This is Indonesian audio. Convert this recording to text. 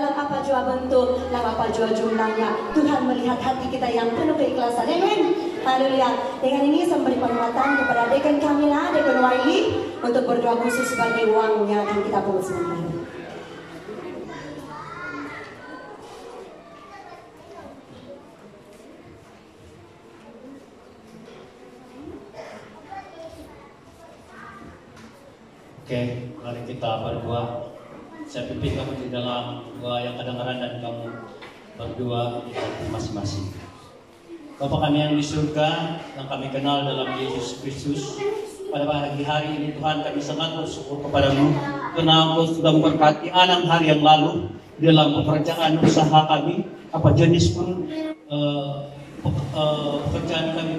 dalam apa jua bentuk, dalam apa jua jumlahnya. Tuhan melihat hati kita yang penuh keikhlasan. Amin. Haleluya. Dengan ini saya memberi penghormatan kepada Dekan Kamila, Dekan Wiley untuk berdoa khusus sebagai uangnya dan kita pungut sebentar. Oke, mari kita berdoa. Saya pimpin kamu di dalam yang kedengaran dan kamu berdua di hati masing-masing. Bapa kami yang di surga, yang kami kenal dalam Yesus Kristus, pada pagi hari ini Tuhan kami sangat bersyukur kepadamu karena Engkau sudah memberkati enam hari yang lalu dalam pekerjaan usaha kami, apa jenis pun eh, pekerjaan kami